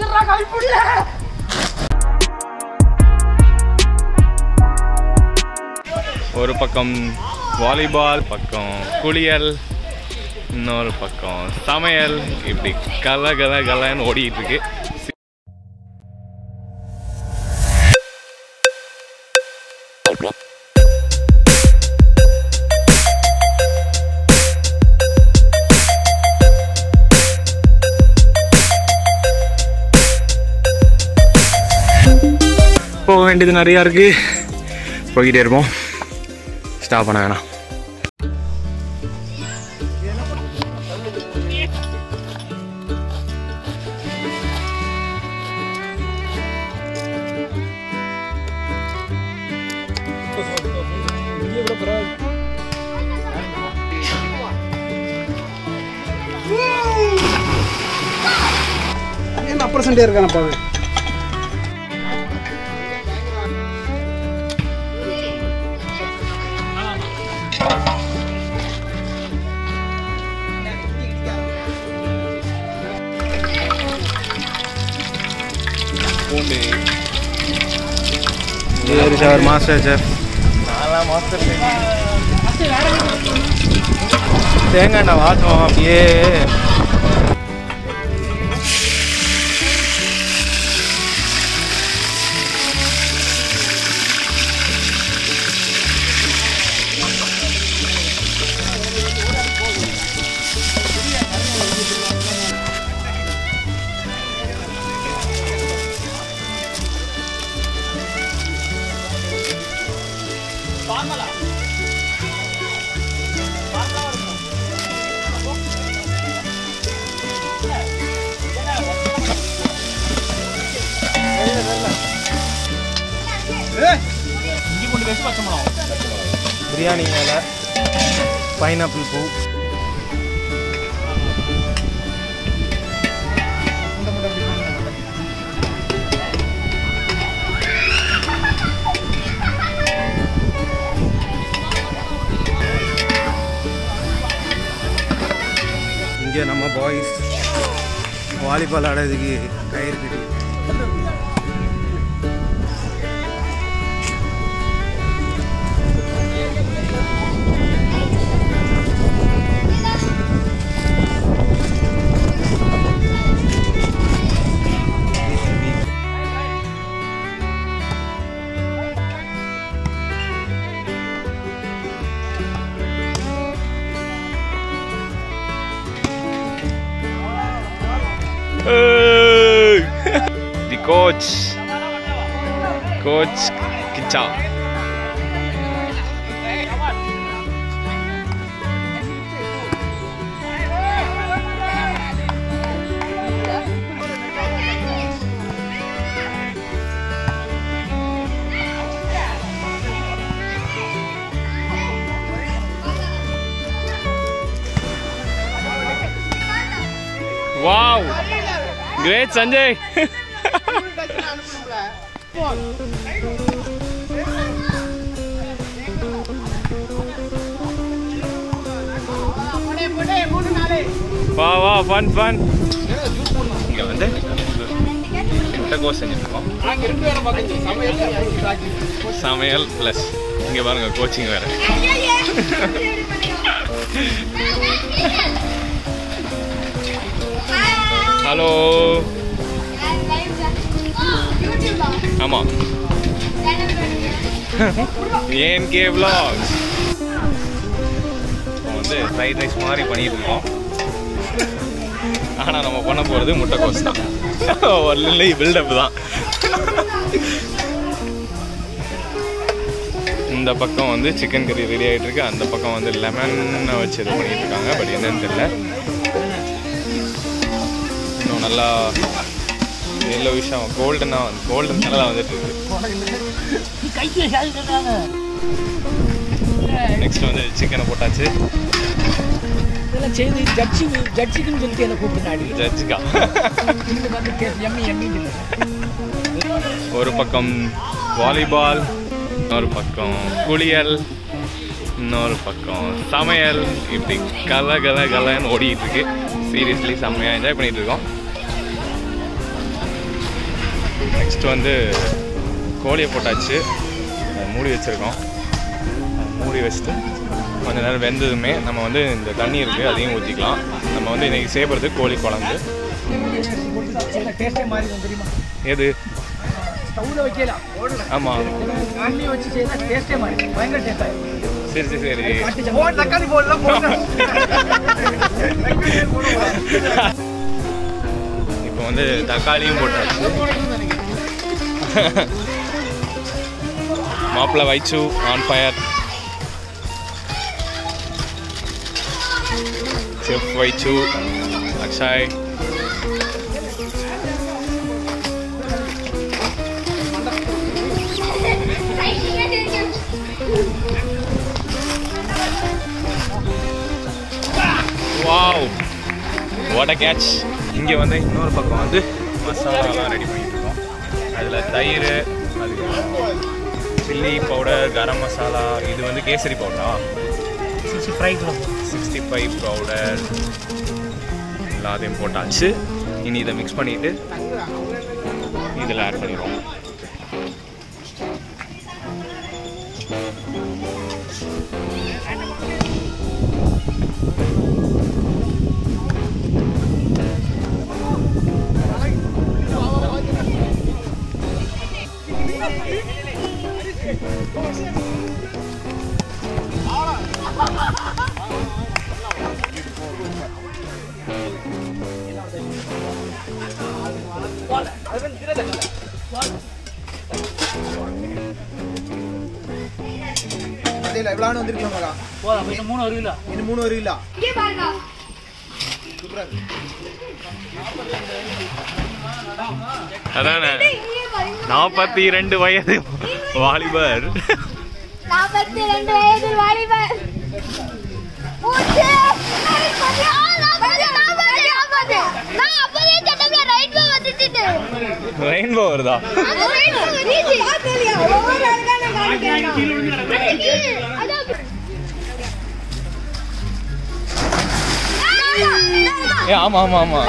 கிடக்கும் ஒரு பக்கம் வாலிபால் பக்கம் குளியல் இன்னொரு பக்கம் சமையல். இப்படி கல கல கலன்னு ஓடிக்கிட்டு இருக்கு. போக வேண்டியது நிறையா இருக்கு. போய்கிட்டே இருப்போம். ஸ்டாப் பண்ண வேணாம். என்ன அப்பர் சண்டே இருக்கானப்பா அவன் சரி சார் மாஸ்டர் சார் தேங்காய் எண்ணெய் வாசம் அப்படியே மேலே பைனாப்பிள் பூ இங்கே நம்ம பாய்ஸ் வாலிபால் ஆடுறதுக்கு Chào. Wow! Great Sanjay! வா வா ஃபன் ஃபன் இங்கே வந்து முட்டைக்கோஸ் செஞ்சுருக்கோம் சமையல் ப்ளஸ் இங்கே பாருங்க கோச்சிங் வேறு. ஹலோ ஆமாம் ஏஎன்கே vlogs. இப்போ வந்து ஃப்ரைட் ரைஸ் மாதிரி பண்ணிட்டு இருக்கோம் ஆனால் நம்ம பண்ண போகிறது முட்டைக்கோஸ் தான். ஒரு பில்டப் தான். இந்த பக்கம் வந்து சிக்கன் கறி ரெடி ஆகிட்டு இருக்கு. அந்த பக்கம் வந்து லெமன் வச்சு இது பண்ணிட்டு இருக்காங்க பட் என்னன்னு தெரியல. இன்னும் நல்லா எல்லோ விஷயம் கோல்டனா கோல்டன் கலராக வந்துட்டு இருக்கு. நெக்ஸ்ட் வந்து சிக்கனை போட்டாச்சு. இதெல்லாம் செய்து ஜட்ஜி ஜட்ஜிக்குன்னு சொல்லிட்டு என்னை ஜட்ஜுக்கா வந்து ஒரு பக்கம் வாலிபால் இன்னொரு பக்கம் குளியல் இன்னொரு பக்கம் சமையல். இப்படி கல கல கலன்னு ஓடிட்டு இருக்கு. சீரியஸ்லி செம்மையாக என்ஜாய் பண்ணிட்டு இருக்கோம். நெக்ஸ்ட் வந்து கோழியை போட்டாச்சு. மூடி வச்சுருக்கோம். மூடி வச்சுட்டு கொஞ்ச நேரம் வெந்ததுமே நம்ம வந்து இந்த தண்ணி இருக்குது அதையும் ஊற்றிக்கலாம் நம்ம வந்து இன்றைக்கி செய்கிறது கோழி குழம்பு. எது? ஆமாம் சரி சரி சரி. இப்போ வந்து தக்காளியும் போட்டாச்சு. மாப்பிள்ளை வைச்சு ஆன் ஃபயர் செஃப் வைச்சு அக்ஷாய். வாவ் வாட் கேட்ச் இங்கே வந்து இன்னொரு பக்கம் வந்து மசாலாலாம் ரெடி பண்ணி அதில் தயிர் அதுக்கு சில்லி பவுடர் கரம் மசாலா இது வந்து கேசரி பவுடரா சிக்ஸ்டி குழம்பு சிக்ஸ்டி ஃபைவ் பவுடர் எல்லாத்தையும் போட்டாச்சு. இனி இதை மிக்ஸ் பண்ணிட்டு இதில் ஆட் பண்ணிடுவோம். எவ்வளோ வந்திருக்கலாம் மகா. போதும் இன்னும் மூணு வருவில்ல இன்னும் மூணு வருவீங்களா இங்கே பாருங்க. அதானே? நாற்பத்தி ரெண்டு வயது வாலிபர். நாற்பத்தி ரெண்டு வயது வாலிபர். நான். ரெயின்போ வருதா அது right ல வந்துச்சு. அன்னைக்கு, அதான். ஏ ஆமாம் ஆமாம் ஆமாம்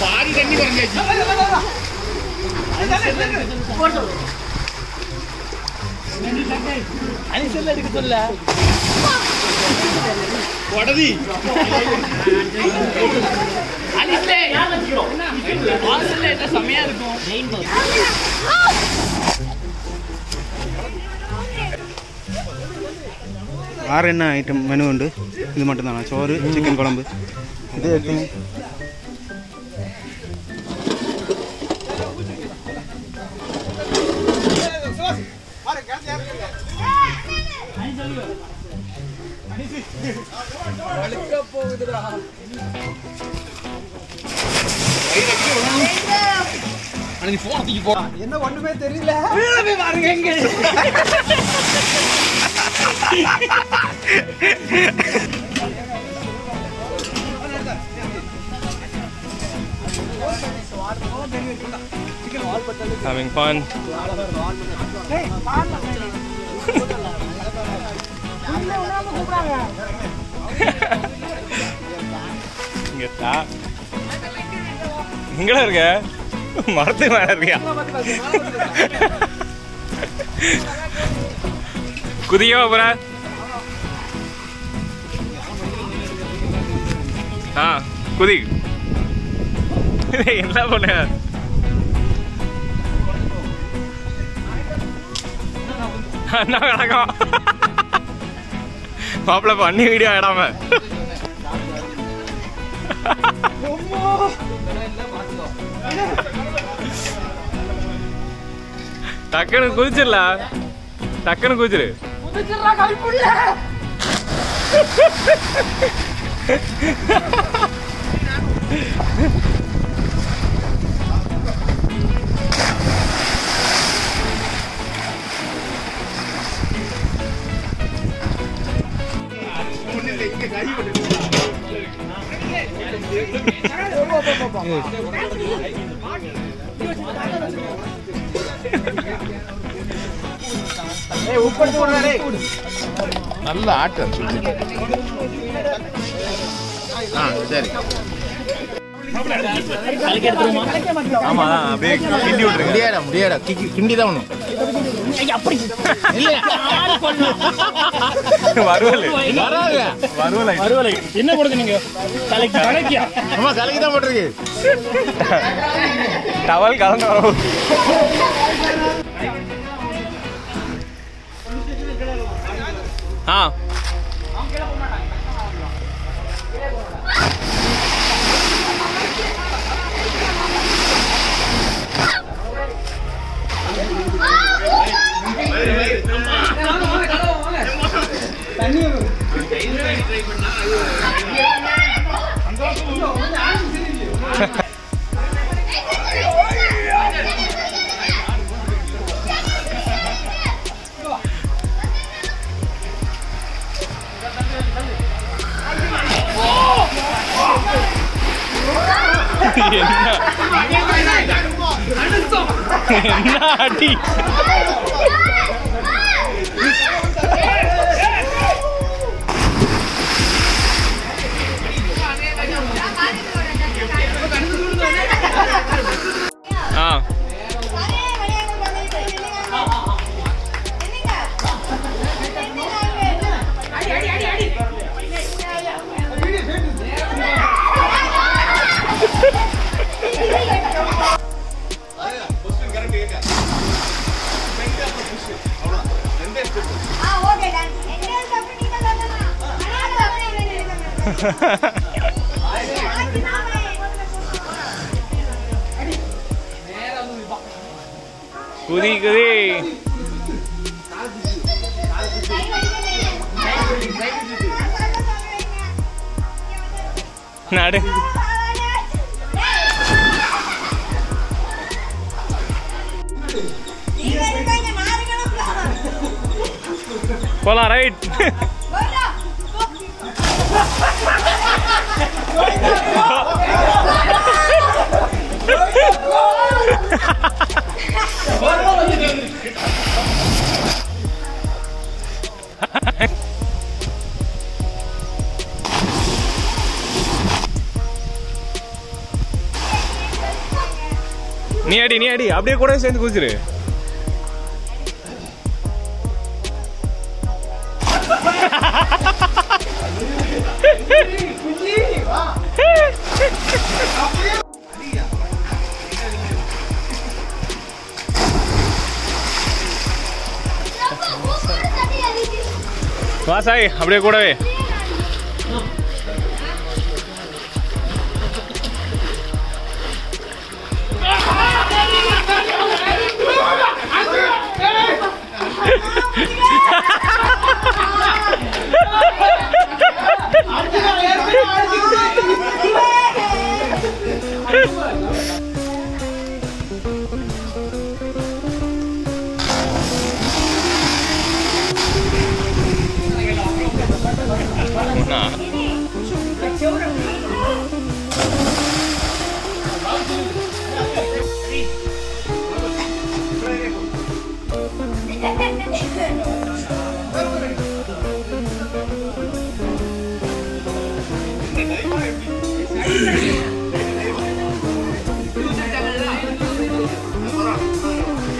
பாருங்க, நானும் first பார்த்தேன். அனிசல்ல எடுக்க சொல்ல அனிஸ்லே யார் வச்சுக்கிறோம் வாசல்ல என்ன செமையா இருக்கும்? ஆறு என்ன ஐட்டம் மெனு உண்டு? இது மட்டும்தானா? சோறு சிக்கன் குழம்பு. இது எடுத்தீங்க என்ன ஒண்ணுமே தெரியல. Having fun. இங்க இங்கத்தா இங்கடா இருக்க. மரத்து மேல இருக்கியா? குதியோ அப்புறம் ஆ குதி. என்ன பண்ண? அண்ணா வணக்கம். மாப்பிள்ள பண்ணி வீடியோ ஆடாம டக்குனு குதிச்சிடல? டக்குனு குதிச்சிரு. நல்ல ஆட்டம் ஆ சரி. ஆமா அப்படியே கிண்டி விட்டுருங்க. முடியாடா முடியாடா. கிண்டி தான் ஒன்றும் வருவல். என்ன போடுது நீங்க? தலைக்கு தலைக்கியா அம்மா கலக்கி தான் போட்டிருக்கு. டவல் கலந்து வரும். ஆ. என்ன என்ன அடி ஆ. குதி குதி. நடு. போலாம் ரைட் நீ அப்படியே கூட சேர்ந்து குதிச்சிரு. வா சாய் அப்படியே கூடவே.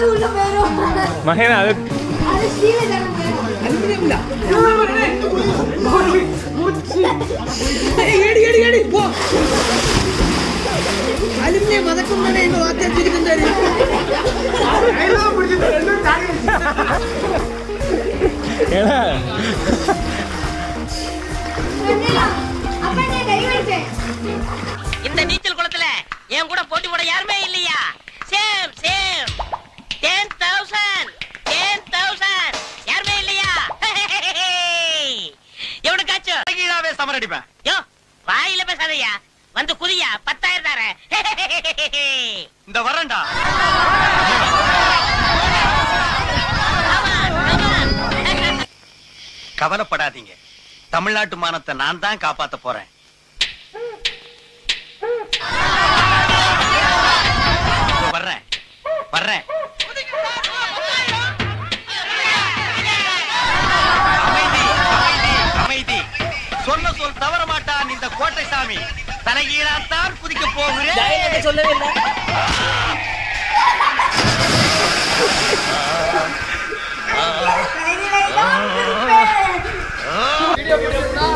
அது உள்ள போயிரும். மகேனா அது அது அலுமினிய மதக்கம் தானே வார்த்தை ஏன்னா வச்சேன் இந்த நீச்சல் குளத்துல என் கூட போட்டி போட யாருமே இல்லையா? கீழாவே சமரடிப்பேன் யோ வாயில பேசாதயா. வந்து குதியா பத்தாயிரம் தரேன் இந்த வரண்டா கவலைப்படாதீங்க. தமிழ்நாட்டு மானத்தை நான் தான் காப்பாத்த போறேன். வர்றேன். வர்றேன். சாமி. தலைகீழாத்தான் குதிக்க போகிறேன். சொல்லவே இல்லை வீடியோ பிடிச்சிருந்தா